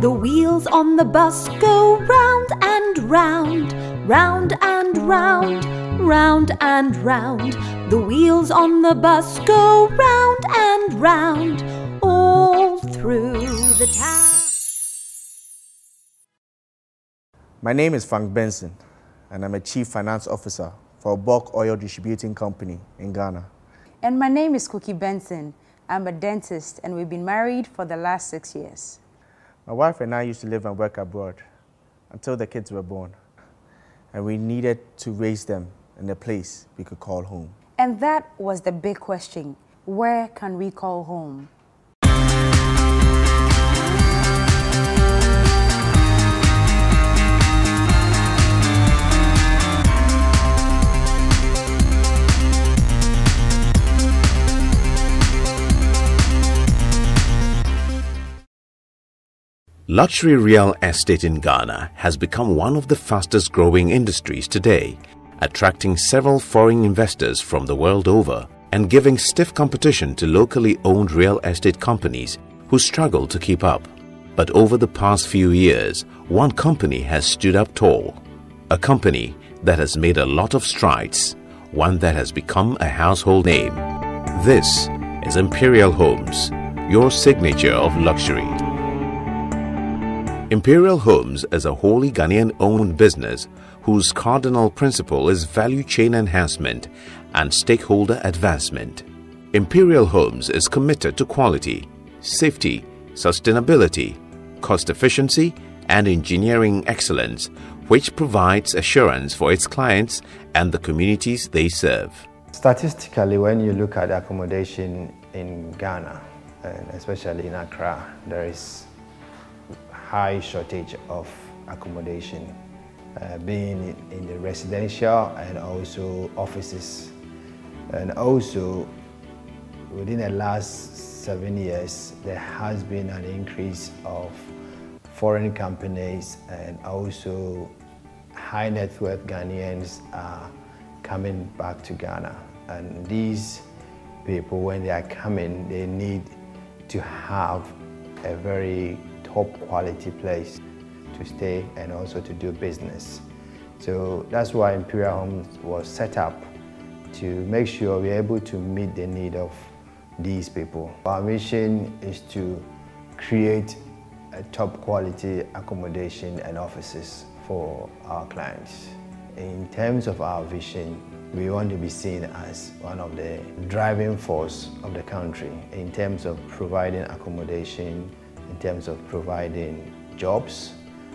The wheels on the bus go round and round, round and round, round and round. The wheels on the bus go round and round, all through the town. My name is Frank Benson, and I'm a Chief Finance Officer for a bulk oil distributing company in Ghana. And my name is Cookie Benson. I'm a dentist, and we've been married for the last six years. My wife and I used to live and work abroad until the kids were born, and we needed to raise them in a place we could call home. And that was the big question where can we call home? Luxury real estate in Ghana has become one of the fastest growing industries today, attracting several foreign investors from the world over and giving stiff competition to locally owned real estate companies who struggle to keep up. But over the past few years, one company has stood up tall. A company that has made a lot of strides, one that has become a household name. This is Imperial Homes, your signature of luxury. Imperial Homes is a wholly Ghanaian owned business whose cardinal principle is value chain enhancement and stakeholder advancement. Imperial Homes is committed to quality, safety, sustainability, cost efficiency, and engineering excellence, which provides assurance for its clients and the communities they serve. Statistically, when you look at accommodation in Ghana, and especially in Accra, there is high shortage of accommodation, uh, being in the residential and also offices. And also, within the last seven years, there has been an increase of foreign companies and also high net worth Ghanaians are coming back to Ghana. And these people, when they are coming, they need to have a very top quality place to stay and also to do business. So that's why Imperial Homes was set up to make sure we're able to meet the need of these people. Our mission is to create a top quality accommodation and offices for our clients. In terms of our vision, we want to be seen as one of the driving force of the country in terms of providing accommodation, in terms of providing jobs,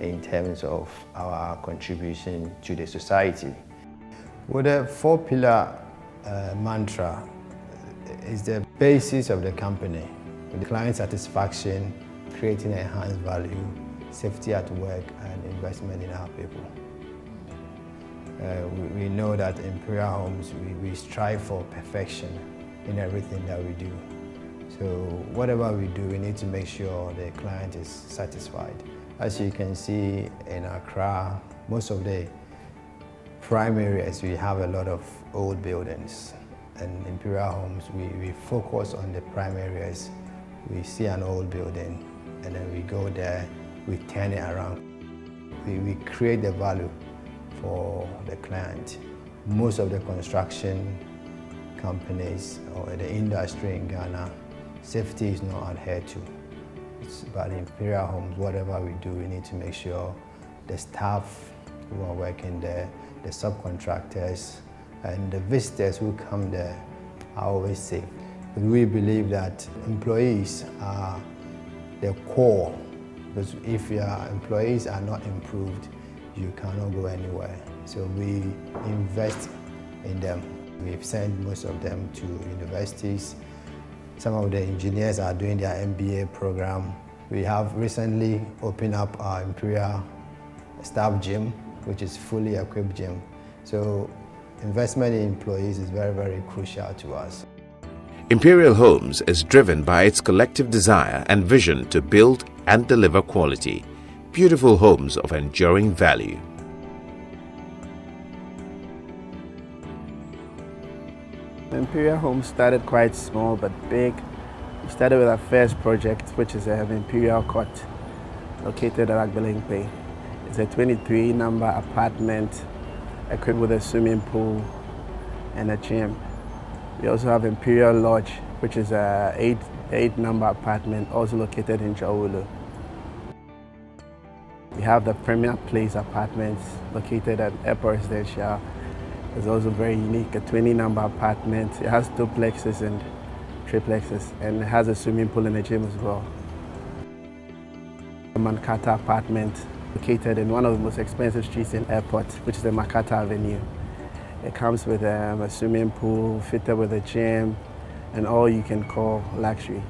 in terms of our contribution to the society. With the four-pillar uh, mantra is the basis of the company. The client satisfaction, creating enhanced value, safety at work, and investment in our people. Uh, we, we, know that in Imperial Homes, we, we strive for perfection in everything that we do. So whatever we do, we need to make sure the client is satisfied. As you can see in Accra, most of the prime areas, we have a lot of old buildings. And Imperial Homes, we, we focus on the prime areas. We see an old building, and then we go there, we turn it around. We, we create the value for the client. Most of the construction companies or the industry in Ghana safety is not adhered to. It's about the Imperial Homes, whatever we do, we need to make sure the staff who are working there, the subcontractors, and the visitors who come there are always safe. But we believe that employees are the core, because if your employees are not improved, you cannot go anywhere. So we invest in them. We've sent most of them to universities, some of the engineers are doing their MBA program. We have recently opened up our Imperial staff gym, which is fully equipped gym. So investment in employees is very, very crucial to us. Imperial Homes is driven by its collective desire and vision to build and deliver quality, beautiful homes of enduring value. Imperial Home started quite small but big. We started with our first project, which is a Imperial Court, located at Abelemkpe. It's a 23 number apartment equipped with a swimming pool and a gym. We also have Imperial Lodge, which is a eight, eight number apartment, also located in Dzorwulu. We have the Premier Place apartments located at Airport Residential. It's also very unique, a 20 number apartment. It has duplexes and triplexes and it has a swimming pool and a gym as well. The Mankata apartment located in one of the most expensive streets in airport, which is the Mankata Avenue. It comes with um, a swimming pool, fitted with a gym, and all you can call luxury.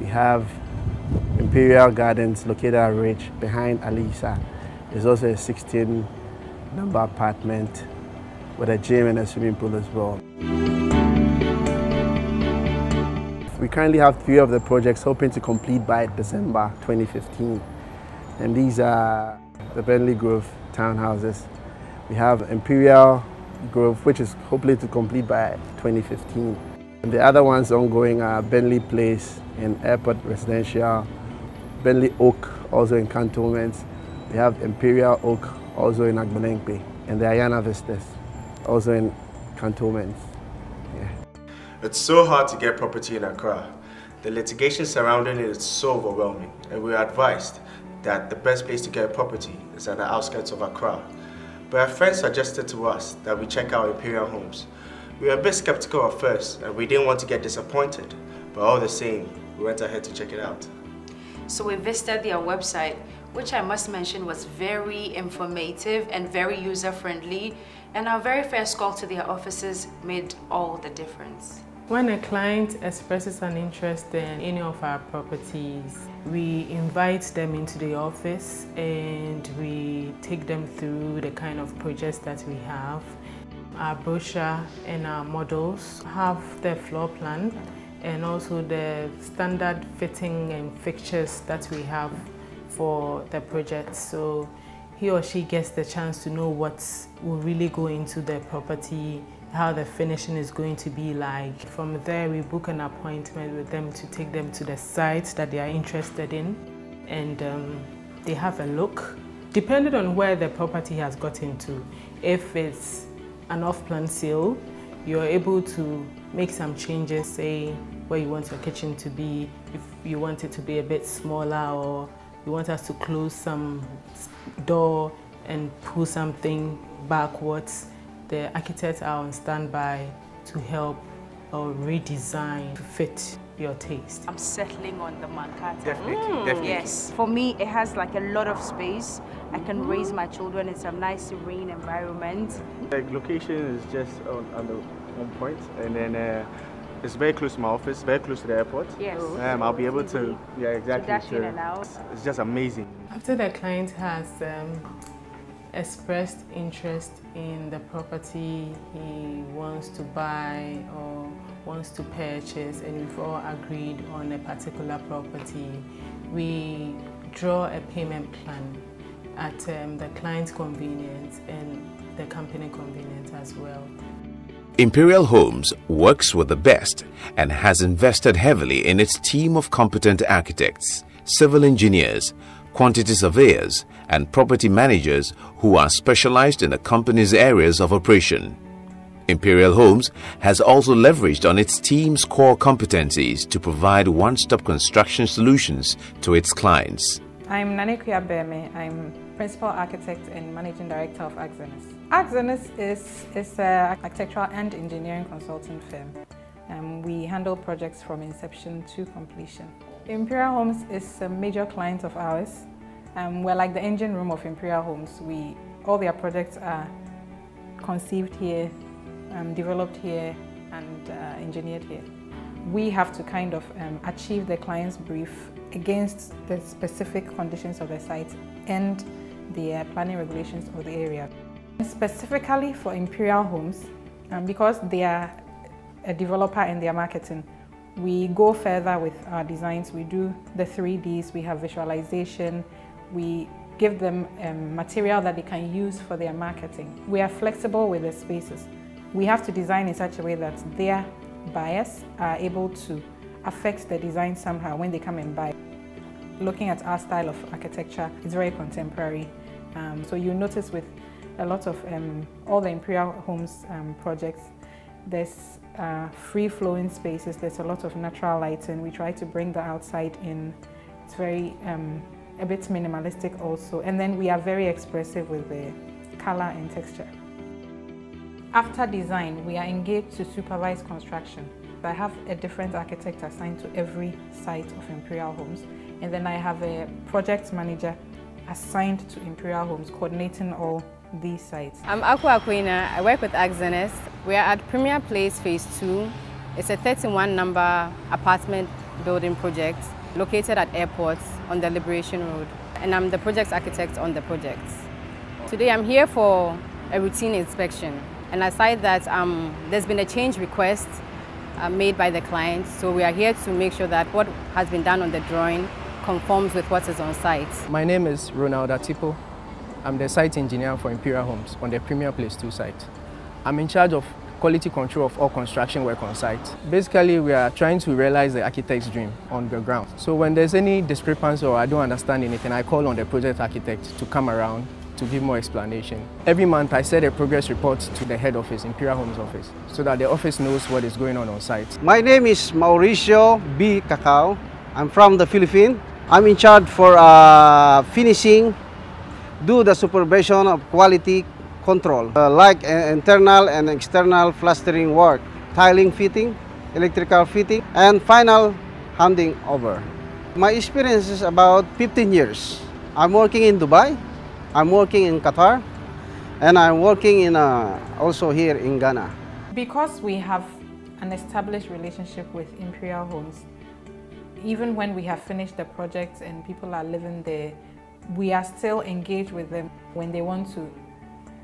We have Imperial Gardens located at Ridge behind Alisa. There's also a 16 number apartment with a gym and a swimming pool as well. We currently have three of the projects hoping to complete by December 2015. And these are the Bentley Grove townhouses. We have Imperial Grove, which is hopefully to complete by 2015. And the other ones ongoing are Bentley Place and Airport Residential, Bentley Oak, also in cantonments. We have Imperial Oak, also in Abelemkpe, and the Ayana Vistas, also in cantonments. Yeah. It's so hard to get property in Accra. The litigation surrounding it is so overwhelming, and we are advised that the best place to get property is at the outskirts of Accra. But our friends suggested to us that we check out Imperial Homes. We were a bit skeptical at first, and we didn't want to get disappointed, but all the same, we went ahead to check it out. So we visited their website, which I must mention was very informative and very user-friendly, and our very first call to their offices made all the difference. When a client expresses an interest in any of our properties, we invite them into the office and we take them through the kind of projects that we have. Our brochure and our models have the floor plan and also the standard fitting and fixtures that we have for the project. So he or she gets the chance to know what will really go into the property how the finishing is going to be like. From there, we book an appointment with them to take them to the site that they are interested in and um, they have a look. Depending on where the property has gotten to, if it's an off-plan sale, you're able to make some changes, say where you want your kitchen to be, if you want it to be a bit smaller or you want us to close some door and pull something backwards the architects are on standby to help or redesign to fit your taste. I'm settling on the Mankata. Definitely, mm. definitely. Yes, for me it has like a lot of space. I can raise my children in some nice serene environment. The location is just on, on the one point and then uh, it's very close to my office, very close to the airport. Yes. Um, I'll be able to, yeah, exactly. To dash in and out. It's just amazing. After the client has um, expressed interest in the property he wants to buy or wants to purchase and we've all agreed on a particular property, we draw a payment plan at um, the client's convenience and the company convenience as well. Imperial Homes works with the best and has invested heavily in its team of competent architects, civil engineers, quantity surveyors, and property managers who are specialized in the company's areas of operation. Imperial Homes has also leveraged on its team's core competencies to provide one-stop construction solutions to its clients. I'm Nanekuya Beme. I'm Principal Architect and Managing Director of Axenis. Axenis is, is an architectural and engineering consulting firm. Um, we handle projects from inception to completion. Imperial Homes is a major client of ours. Um, we're like the engine room of Imperial Homes. We, all their projects are conceived here, um, developed here, and uh, engineered here. We have to kind of um, achieve the client's brief against the specific conditions of the site and the uh, planning regulations of the area. Specifically for Imperial Homes, um, because they are a developer and they are marketing, we go further with our designs. We do the 3Ds, we have visualization, we give them um, material that they can use for their marketing. We are flexible with the spaces. We have to design in such a way that their buyers are able to affect the design somehow when they come and buy. Looking at our style of architecture, it's very contemporary. Um, so you notice with a lot of um, all the Imperial Homes um, projects, there's uh, free-flowing spaces, there's a lot of natural lighting. We try to bring the outside in. It's very, um, a bit minimalistic also. And then we are very expressive with the color and texture. After design, we are engaged to supervise construction. I have a different architect assigned to every site of Imperial Homes. And then I have a project manager assigned to Imperial Homes, coordinating all these sites. I'm Aqua Aquina. I work with Axenis. We are at Premier Place Phase 2. It's a 31 number apartment building project located at airports on the Liberation Road. And I'm the project architect on the project. Today I'm here for a routine inspection. And aside that, um, there's been a change request uh, made by the client. So we are here to make sure that what has been done on the drawing conforms with what is on site. My name is Ronald Atipo. I'm the site engineer for Imperial Homes on the Premier Place 2 site. I'm in charge of quality control of all construction work on site. Basically, we are trying to realize the architect's dream on the ground. So when there's any discrepancy or I don't understand anything, I call on the project architect to come around to give more explanation. Every month I send a progress report to the head office, Imperial Homes office, so that the office knows what is going on on site. My name is Mauricio B. Cacao. I'm from the Philippines. I'm in charge for uh, finishing do the supervision of quality control, uh, like uh, internal and external plastering work, tiling fitting, electrical fitting, and final handing over. My experience is about 15 years. I'm working in Dubai, I'm working in Qatar, and I'm working in uh, also here in Ghana. Because we have an established relationship with Imperial Homes, even when we have finished the project and people are living there, we are still engaged with them when they want to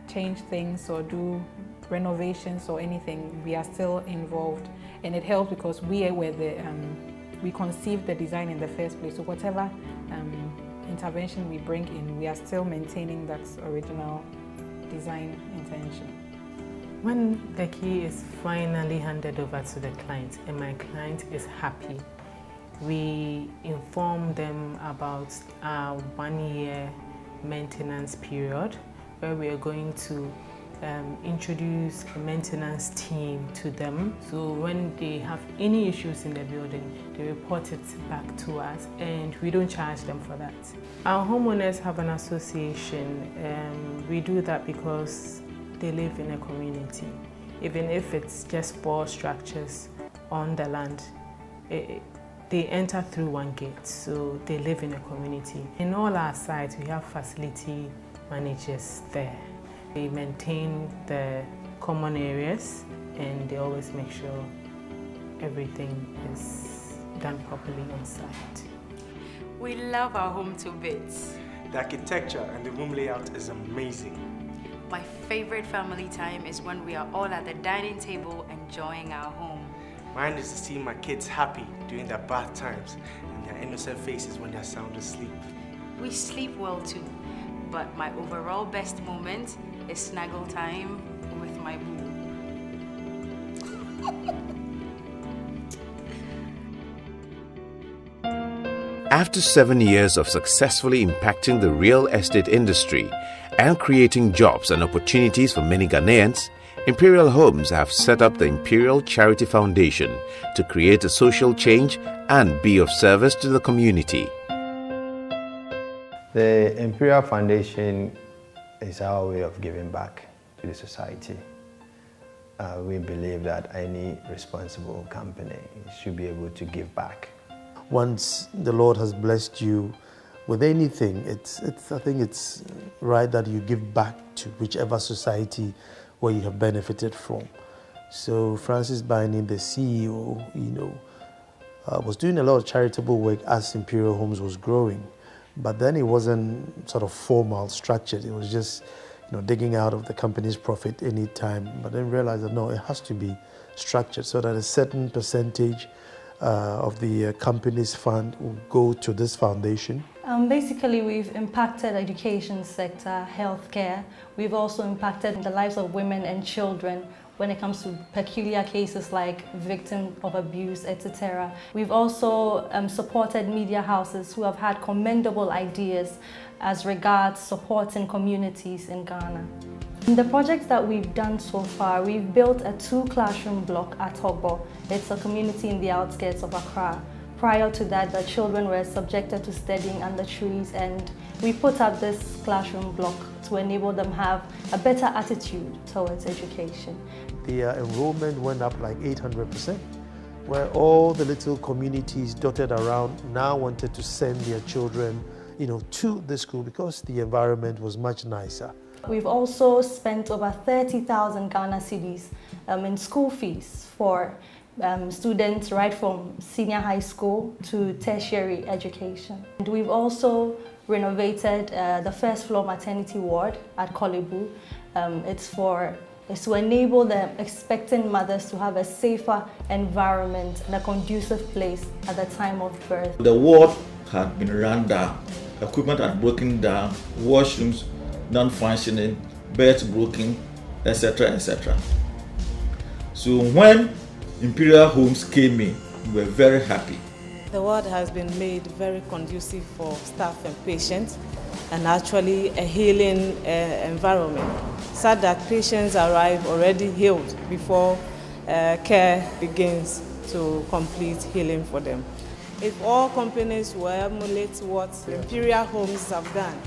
change things or do renovations or anything. We are still involved, and it helps because we were the um, we conceived the design in the first place. So whatever um, intervention we bring in, we are still maintaining that original design intention. When the key is finally handed over to the client and my client is happy, we inform them about our one year maintenance period where we are going to um, introduce a maintenance team to them. So when they have any issues in the building, they report it back to us and we don't charge them for that. Our homeowners have an association. Um, we do that because they live in a community. Even if it's just four structures on the land, it, they enter through one gate, so they live in a community. In all our sites, we have facility managers there. They maintain the common areas and they always make sure everything is done properly on site. We love our home to bits. The architecture and the room layout is amazing. My favorite family time is when we are all at the dining table enjoying our home. Mine is to see my kids happy during their bath times and their innocent faces when they're sound asleep. We sleep well too, but my overall best moment is snuggle time with my boo. After seven years of successfully impacting the real estate industry and creating jobs and opportunities for many Ghanaians, Imperial Homes have set up the Imperial Charity Foundation to create a social change and be of service to the community. The Imperial Foundation is our way of giving back to the society. Uh, we believe that any responsible company should be able to give back. Once the Lord has blessed you with anything, it's, it's, I think it's right that you give back to whichever society where you have benefited from. So Francis Binding, the CEO, you know, uh, was doing a lot of charitable work as Imperial Homes was growing, but then it wasn't sort of formal, structured. It was just, you know, digging out of the company's profit any time. But then realized that no, it has to be structured so that a certain percentage uh, of the uh, company's fund will go to this foundation Um, basically, we've impacted education sector, healthcare. We've also impacted the lives of women and children when it comes to peculiar cases like victim of abuse, etc. We've also um, supported media houses who have had commendable ideas as regards supporting communities in Ghana. In the projects that we've done so far, we've built a two classroom block at Togbo. It's a community in the outskirts of Accra. Prior to that, the children were subjected to studying under trees and we put up this classroom block to enable them have a better attitude towards education. The uh, enrollment went up like 800%, where all the little communities dotted around now wanted to send their children you know, to the school because the environment was much nicer. We've also spent over 30,000 Ghana cedis um, in school fees for um, students right from senior high school to tertiary education. And we've also renovated uh, the first floor maternity ward at Korle Bu. Um, it's for it's to enable the expectant mothers to have a safer environment and a conducive place at the time of birth. The ward had been run down, equipment had broken down, washrooms non-functioning, beds broken, etc., etc. So when Imperial Homes came in, we were very happy. The ward has been made very conducive for staff and patients and actually a healing uh, environment so that patients arrive already healed before uh, care begins to complete healing for them. If all companies will emulate what Imperial Homes have done,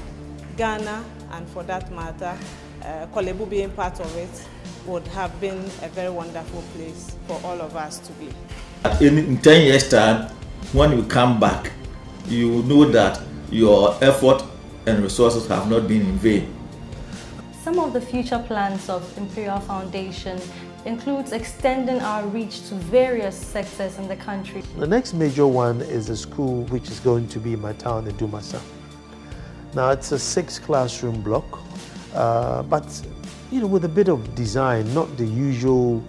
Ghana and for that matter, uh, Korle Bu being part of it would have been a very wonderful place for all of us to be. In, in 10 years' time, when you come back, you will know that your effort and resources have not been in vain. Some of the future plans of Imperial Foundation includes extending our reach to various sectors in the country. The next major one is a school which is going to be in my town in Dumasa. Now it's a six classroom block, uh, but you know with a bit of design, not the usual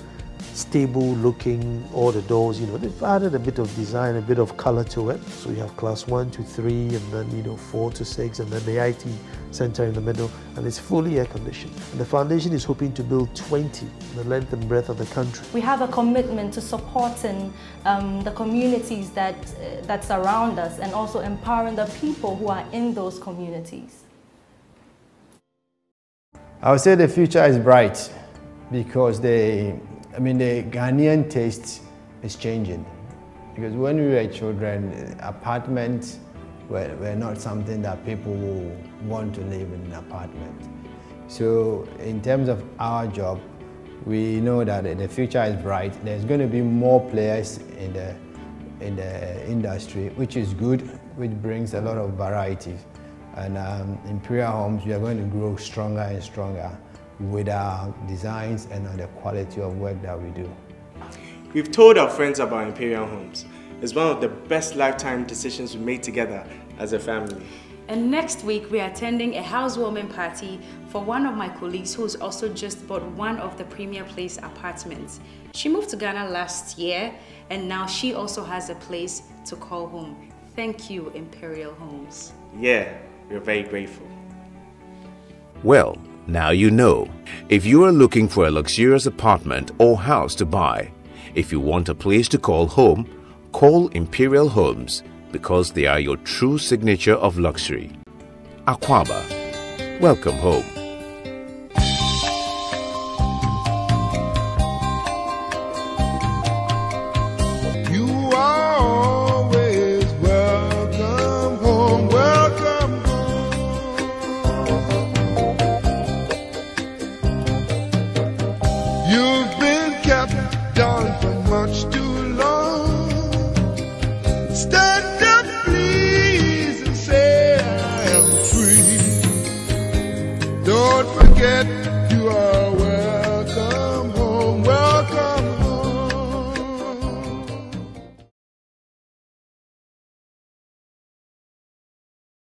stable looking all the doors you know they've added a bit of design a bit of color to it. So you have class one to three and then you know four to six and then the IT center in the middle and it's fully air conditioned. And the foundation is hoping to build 20 the length and breadth of the country. We have a commitment to supporting um, the communities that uh, that surround us and also empowering the people who are in those communities I would say the future is bright because they I mean, the Ghanaian taste is changing because when we were children, apartments were, were not something that people want to live in an apartment. So in terms of our job, we know that the future is bright. There's going to be more players in the, in the industry, which is good, which brings a lot of variety. And um, Imperial Homes, we are going to grow stronger and stronger with our designs and on the quality of work that we do. We've told our friends about Imperial Homes. It's one of the best lifetime decisions we made together as a family. And next week, we are attending a housewarming party for one of my colleagues who's also just bought one of the Premier Place apartments. She moved to Ghana last year, and now she also has a place to call home. Thank you, Imperial Homes. Yeah, we're very grateful. Well, now you know. If you are looking for a luxurious apartment or house to buy, if you want a place to call home, call Imperial Homes because they are your true signature of luxury. Akwaaba, Welcome home.